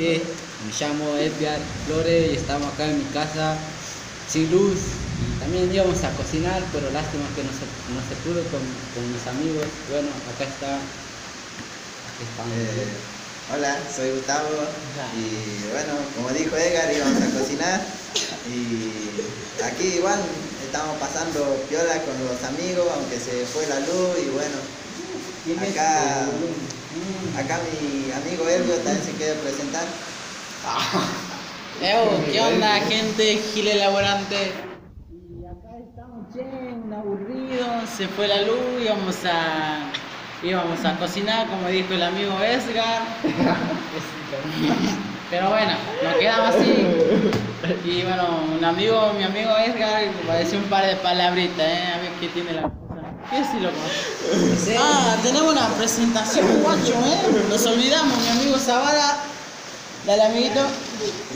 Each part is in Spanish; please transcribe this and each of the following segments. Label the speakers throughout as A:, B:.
A: gente, me llamo Edgar Flores y estamos acá en mi casa sin luz y también íbamos a cocinar, pero lástima que no se, no se pudo con, con mis amigos. Bueno, acá está. Aquí estamos.
B: Eh, hola, soy Gustavo y bueno, como dijo Edgar, íbamos a cocinar y aquí igual estamos pasando piola con los amigos, aunque se fue la luz y bueno, acá, acá mi amigo Elvio también se quiere presentar.
C: Ew, ¿qué onda gente? Gile Laborante. Y acá estamos bien aburridos, se fue la luz, íbamos a, íbamos a cocinar como dijo el amigo Esgar. Pero bueno, nos quedamos así. Y bueno, un amigo, mi amigo Edgar decir un par de palabritas, ¿eh? A ver qué tiene la cosa. ¿Qué si loco? Ah, tenemos una presentación, guacho, ¿eh? Nos olvidamos, mi amigo Zavara. Dale, amiguito.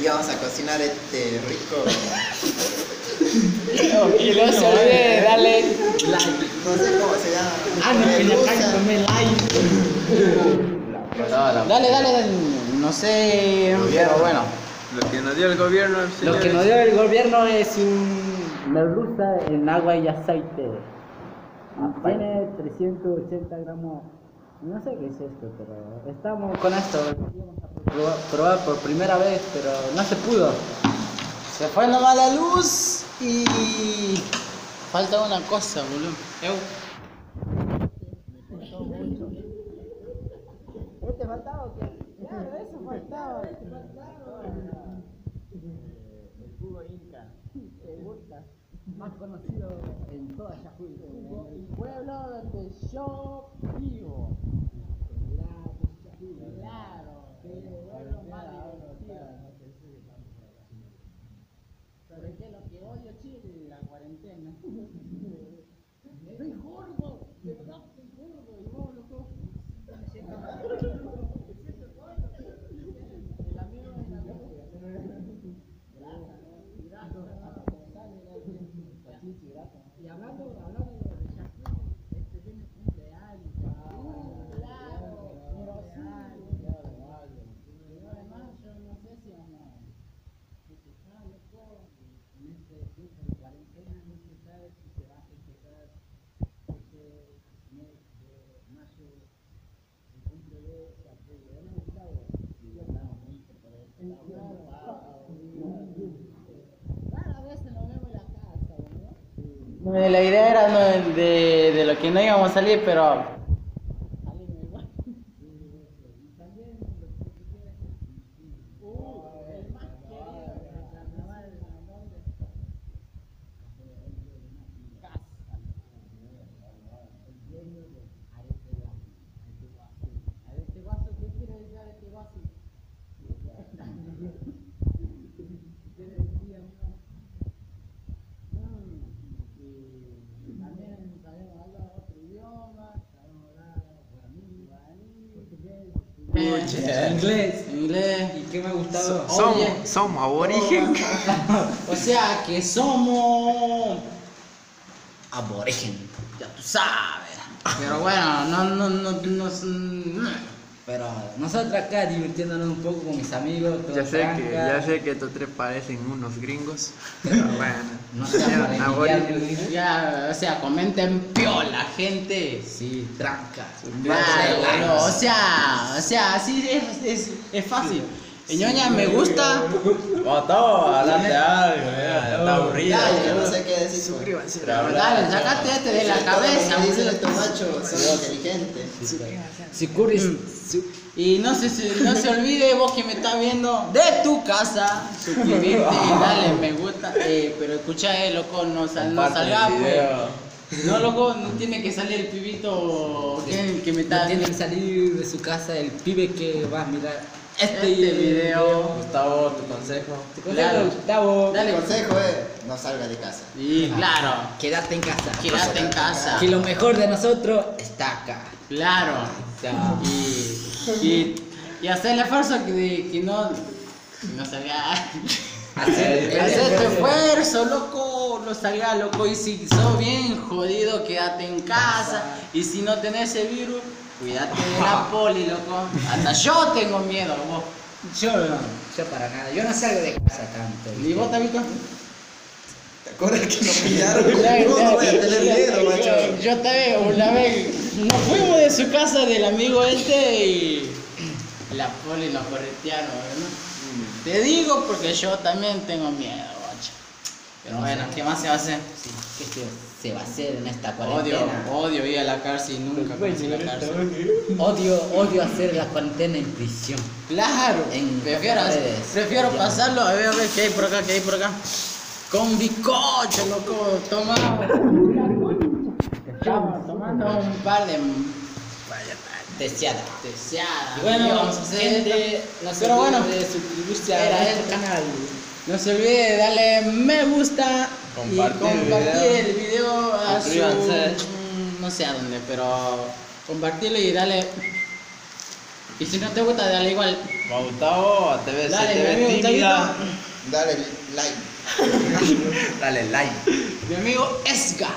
B: Y vamos a cocinar este rico,
C: Y no se olvide de darle like.
B: no sé cómo se llama.
C: Ah, no, que ya cae, tomé like. Dale, dale, dale, no sé, pero bueno.
D: Lo que nos dio el gobierno,
A: Lo que
D: señores.
A: nos dio el gobierno es un merluza en agua y aceite. Tiene 380 gramos. No sé qué es esto, pero estamos con esto. Probar, probar por primera vez, pero no se pudo.
C: Se fue nomás la luz y falta una cosa, boludo. Eu. ¿Este faltaba o qué? Claro, eso faltaba. El jugo Inca. ¿Te gusta?
A: Más conocido en toda.
C: El pueblo donde yo vivo. Claro, el pueblo más divertido. ¿Sabes qué? Lo que odio Chile, la cuarentena. Estoy gordo, hablando, hablando. La idea era de, de lo que no íbamos a salir, pero. Salimos igual. También lo que tú quieras. Uh, el más querido del carnaval, ¿dónde? Casa. El dueño de Arete Guaso. Arete Guaso. Arete Guaso, ¿qué quiere decir Arete Guaso? ¿Qué decía, amigo? Y también sabemos hablar otro idioma, sabemos hablar guaraní,
A: Inglés.
C: inglés.
A: ¿Y qué me ha gustado?
D: Somos, somos aborigen.
C: O sea que somos aborigen, ya tú sabes. Pero bueno, no, no, no, no, no.
A: Pero nosotros acá divirtiéndonos un poco con mis amigos.
D: Ya sé que, ya sé que estos tres parecen unos gringos. Pero bueno.
A: No sea
D: Ya,
C: Ya, o sea, comenten piola, gente.
A: Sí, tranca.
C: Boludo, o sea, o sea, así es, es, es fácil. Ñoña, me gusta.
E: Otto, hablate algo, ya, está aburrido.
C: Dale,
B: Yo no sé qué decir.
D: Suscríbanse.
C: Dale, sacate este de la cabeza,
B: estos machos son inteligentes.
A: Si Curry.
C: Mm. Y no se, no se olvide vos que me estás viendo de tu casa, suscribirte, dale me gusta, eh, pero escucha, eh, loco, no, sal, no
E: el
C: salga, pues. No, loco, no tiene que salir el pibito que, que me
A: No
C: está
A: tiene que salir de su casa el pibe que va a mirar este,
C: Este video.
E: Gustavo, tu consejo.
A: Tu consejo,
C: Claro.
A: Gustavo,
C: Dale.
B: El consejo es no salga de casa.
C: Y claro,
A: Quédate en casa.
C: quédate en casa.
A: Que lo mejor de nosotros está acá.
C: Claro.
A: Ya.
C: Y, y, y hacer el esfuerzo que, que no, que no salga.
A: Hacer-
C: Hacer tu esfuerzo, loco, no salga loco. Y si sos bien jodido, quédate en casa. Y si no tenés ese virus, cuídate de la poli, loco. Hasta yo tengo miedo, vos.
A: Yo no, yo para nada. Yo no salgo de casa tanto.
C: ¿Y vos, Tabito?
B: ¿Te acuerdas que nos pillaron? No, no voy a tener miedo, macho.
C: Yo, también, una vez nos fuimos de su casa del amigo este y la poli nos corretearon, ¿no? Te digo porque yo también tengo miedo, guacho. Pero bueno, ¿qué más se va a hacer?
A: Sí, ¿Qué se, va a hacer en esta
C: Odio,
A: cuarentena?
C: odio ir a la cárcel y nunca conocí la cárcel.
A: Odio, odio hacer la cuarentena en prisión.
C: Claro,
A: En
C: prefiero,
A: paredes.
C: prefiero
A: Ya.
C: pasarlo, a ver, a ver, ¿qué hay por acá, qué hay por acá? Con bizcocho, loco, toma. Estamos tomando un par de
A: Deseada.
C: deseadas.
A: Y bueno,
C: ¿qué vamos a hacer?
A: gente, no se
C: Pero
A: olviden
C: bueno,
A: de suscribirse
C: era
A: este canal.
C: No se olvide de darle me gusta
D: Compartir
C: y
D: el video.
C: el video a su...
D: Suscríbanse.
C: mm, No sé a dónde, pero compartirlo y darle... Y si no te gusta, dale igual.
D: Gustavo, te ves,
C: Dale,
D: te
C: mi amigo
D: ves tímida.
B: Dale like.
D: Dale like.
C: Mi amigo Esgar,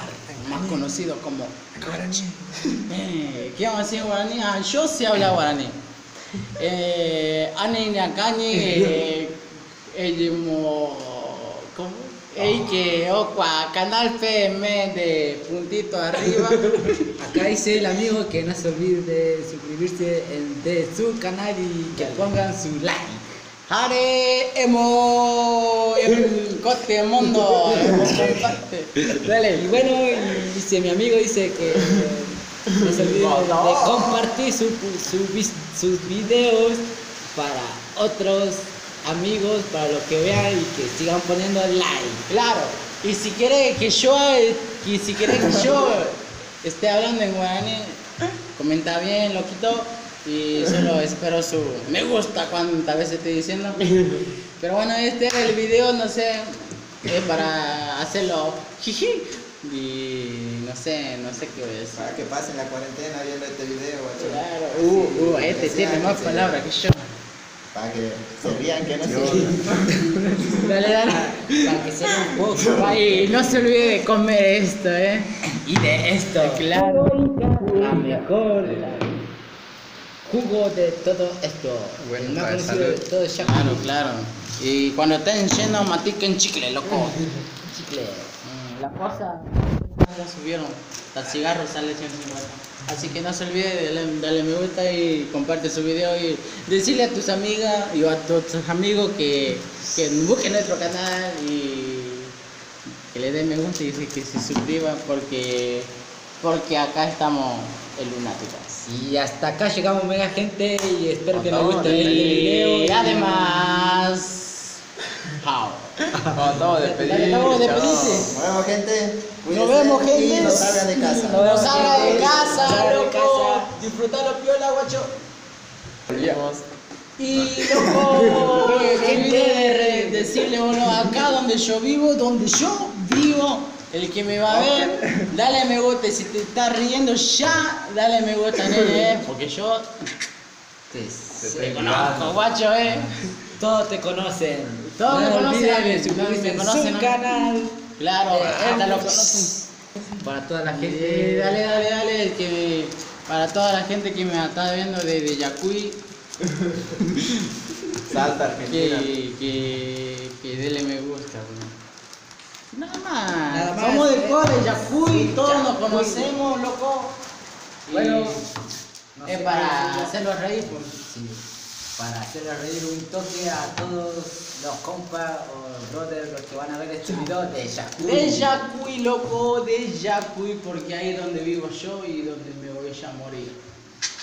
C: más conocido como Eh, ¿Qué vamos a decir guaraní? Ah, yo sé hablar guaraní. Eh, Ani Nyakani, eh, eh, mo- ¿cómo? Ey, que Okwa, Canal PM de puntito arriba.
A: Acá dice el amigo que no se olvide de suscribirse en, de su canal y que pongan su like.
C: Hare Emo, el mundo. Dale,
A: Y bueno, y dice mi amigo dice que eh, no se olvide de compartir su, sus videos para otros amigos, para los que vean y que sigan poniendo like.
C: Claro, y si quiere que yo, eh, y si quiere que yo esté hablando en guaraní, comenta bien, loquito, y solo espero su me gusta cuántas veces estoy diciendo. Pero bueno, este era el video, no sé, es para hacerlo jiji, y no sé, no sé qué voy a decir.
B: Para que pasen la cuarentena viendo este video, guacho.
C: Claro, uh, uh, este tiene más palabras que yo.
B: Para que se vean que no se
C: Dale, dale.
A: Para que sea un poco.
C: Ay, no se olvide de comer esto, eh.
A: Y de esto,
C: Claro.
A: la mejor jugo de todo esto.
D: Bueno,
A: más
D: para
A: conocido de
D: salud.
A: todo es Jack
C: Claro, claro. Y cuando estén llenos, matiquen chicle, loco.
A: Chicle.
C: Mm, La cosa ya subieron. El cigarro sale 150. Así que no se olvide de darle, darle me gusta y comparte su video y decirle a tus amigas y a tus amigos que, que busquen nuestro canal y que le den me gusta y que se suscriban porque, porque acá estamos el lunáticos.
A: Y hasta acá llegamos mega gente y espero que les guste este video.
C: Y además, chao.
D: Vamos a despedir.
C: Dale, vamos a
D: chao.
C: despedirse.
B: Nos vemos, gente.
C: Nos vemos, gente.
B: Y no salgan de casa.
A: Nos
C: No
A: vemos,
C: salga de
A: gente.
C: casa,
A: Salga
C: loco. Disfrutar los piola, guacho. Y loco, que olvide de decirle uno acá donde yo vivo, donde yo vivo, el que me va a ver, dale me gusta. Si te estás riendo ya, dale me gusta, nene, porque yo
A: Te-
C: te conozco, guacho, eh.
A: Todos te conocen.
C: Todos me
A: no
C: conocen,
A: olviden
C: me
A: en
C: conocen,
A: su
C: ¿no?
A: canal.
C: Claro,
A: Eh,
C: hasta lo
A: ambos.
C: conocen.
A: Para toda la
C: Eh,
A: gente.
C: dale, dale, dale, el que para toda la gente que me está viendo desde Yacuy,
B: Salta, Argentina.
C: que, que, que dele me gusta, bro. Nada más.
A: Nada más,
C: Somos de
A: eh.
C: Core, Yacuy, todos nos conocemos, loco. Y
A: Bueno, no
C: es para hacerlos reír, pues.
A: Sí, para hacerle reír un toque a todos los compas o brothers los que van a ver este video de Yakuy.
C: De Yacuy, loco, de Yacuy, porque ahí es donde vivo yo y donde me voy a morir.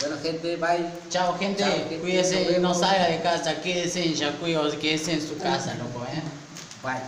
A: Bueno, gente, bye.
C: Chao gente,
A: Chao, gente,
C: cuídese, no salga de casa, quédese en Yacuy o quédese en su casa, loco, eh.
A: Bye.